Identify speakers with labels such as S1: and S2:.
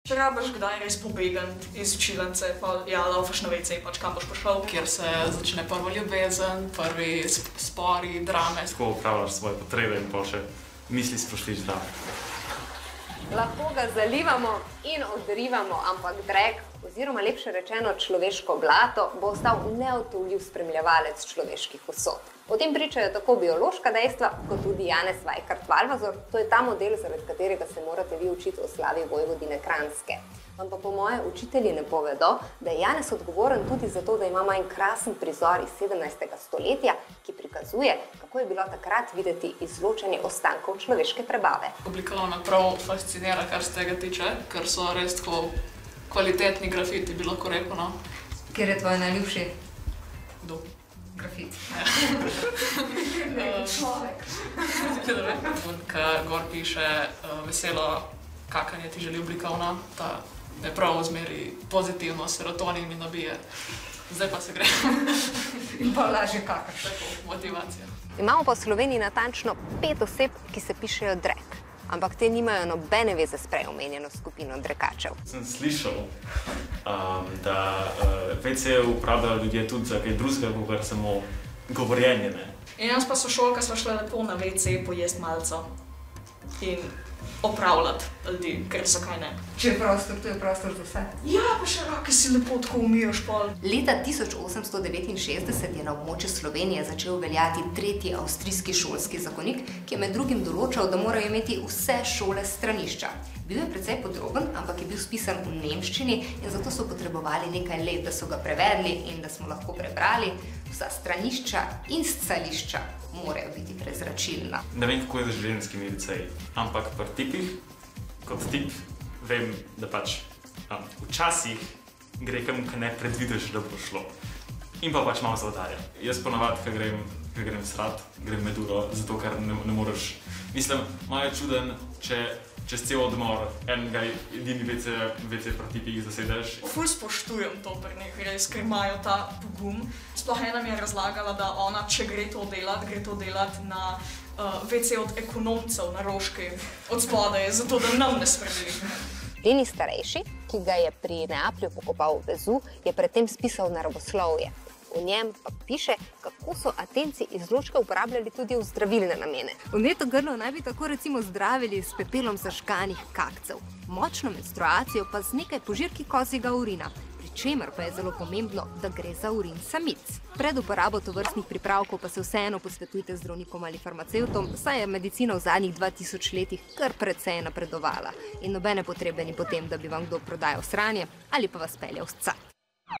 S1: Če rabiš kdaj res pobegati iz učilnice, pa ja, laufaš na WC, pač kam boš prišel.
S2: kjer se začne prva ljubezen, prvi sp- spori, drame.
S3: Tako upravljaš svoje potrebe in pa še misli sprostiš zraven.
S4: Lahko ga zalivamo in odrivamo, ampak drek, oziroma lepše rečeno človeško blato, bo ostal neotoljiv spremljevalec človeških usod. O tem pričajo tako biološka dejstva, kot tudi Janez Vajkart Valvazor. To je ta model, zaradi katerega se morate vi učiti o slavi Vojvodine Kranjske. Vam pa po moje učitelji ne povedo, da je Janez odgovoren tudi za to, da imamo en krasen prizor iz 17. stoletja, ki prikazuje, kako je bilo takrat videti izločanje ostankov človeške prebave.
S2: Oblikovno prav fascinira, kar se tega tiče, ker so res tako kvalitetni grafiti, bi lahko rekel. No.
S5: Kjer je tvoj najljubši
S2: Kdo?
S5: grafit?
S1: Človek.
S2: Ki gor piše uh, veselo, kakanje ti želi oblikovna, ta je prav v zmeri pozitivno, serotonin in nabije. Zdaj pa se gre
S5: In pa lažje kakaš.
S2: tako motivacija.
S4: Imamo pa v Sloveniji natančno pet oseb, ki se pišejo drek, ampak te nimajo nobene veze s prej omenjeno skupino drekačev.
S3: Sem slišal, um, da uh, WC uporabljajo ljudje tudi za kaj drugega, kot samo govorjenje. Ne?
S1: In jaz pa so šolka sva šla lepo na WC pojesti malco in opravljati ljudi, ker zakaj ne.
S5: Če je prostor, to je prostor za vse.
S1: Ja, pa še roke si lepo tako umiješ pol.
S5: Leta 1869 je na območju Slovenije začel veljati tretji avstrijski šolski zakonik, ki je med drugim določal, da morajo imeti vse šole stranišča. Bil je precej podroben, ampak je bil spisan v nemščini in zato so potrebovali nekaj let, da so ga prevedli in da smo lahko prebrali. Vsa stranišča in scališča morajo biti prezračilna.
S3: ne vem, kako je z ženskimi liceji, ampak pri tipih, kot tip, vem, da pač um, včasih gre kam, ki ne predvidiš, da bo šlo. In pa pač malo zaudarja. Jaz ponavadi, ko grem, ko grem srat, grem med uro, zato ker ne, ne moreš. Mislim, malo je čuden, če čez cel odmor enega edini WC, WC pri tipih zasedeš.
S1: Ful spoštujem to pri njih, res, ker imajo ta pogum. Sploh ena mi je razlagala, da ona, če gre to delati, gre to delati na uh, WC od ekonomcev na roški, od spodaj, zato da nam ne smrdi.
S4: Plini starejši, ki ga je pri Neaplju pokopal v vezu, je predtem spisal naravoslovje. V njem pa piše, kako so Atenci izločke uporabljali tudi v zdravilne namene. Vneto grlo naj bi tako recimo zdravili s pepelom zažganih kakcev, močno menstruacijo pa z nekaj požirki kozjega urina. Čemer pa je zelo pomembno, da gre za urin samic. Pred uporabo tovrstnih pripravkov pa se vseeno posvetujte zdravnikom ali farmacevtom, saj je medicina v zadnjih 2000 letih kar precej napredovala in nobene potrebe ni potem, da bi vam kdo prodajal sranje ali pa vas peljal s cat.